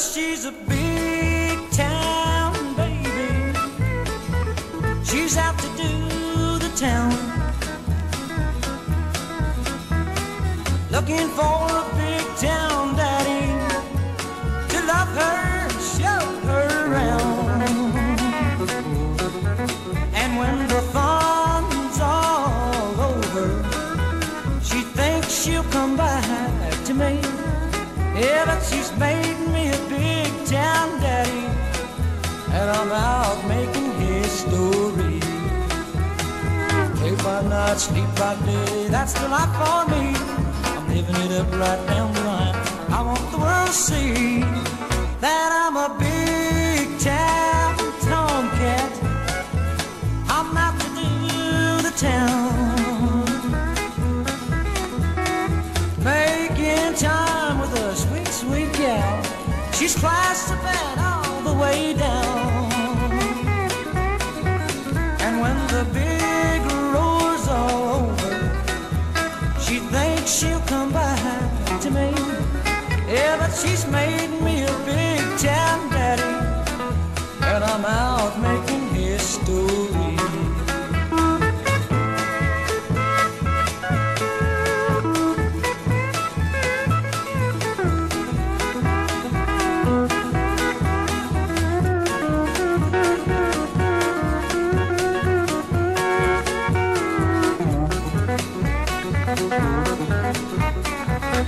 she's a big town baby. She's out to do the town. Looking for a big town daddy to love her, show her around. And when the fun's all over, she thinks she'll come back to me. Yeah, but she's made By night, sleep by day, that's the life for me. I'm living it up right down the line. I want the world to see that I'm a big town tomcat. I'm out to do the town. Making time with a sweet, sweet gal. She's classified all the but she's made me a big town daddy, and I'm out making history.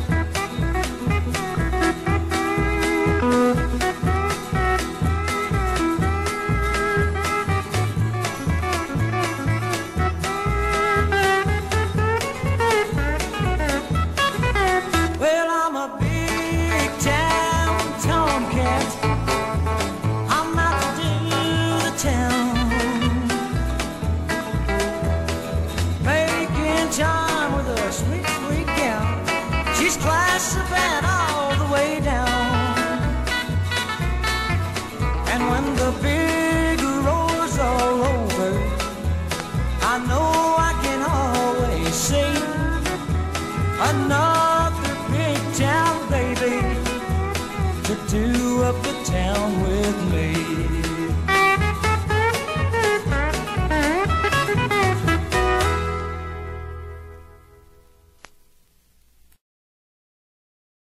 Well, I know I can always say another up the town with me.